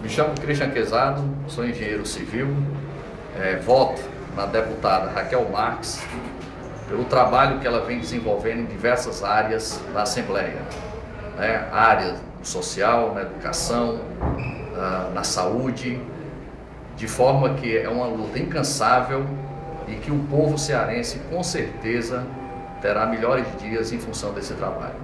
Me chamo Cristian Quezado, sou engenheiro civil, é, voto na deputada Raquel Marques pelo trabalho que ela vem desenvolvendo em diversas áreas da Assembleia. Né? Área social, na educação, ah, na saúde, de forma que é uma luta incansável e que o povo cearense com certeza terá melhores dias em função desse trabalho.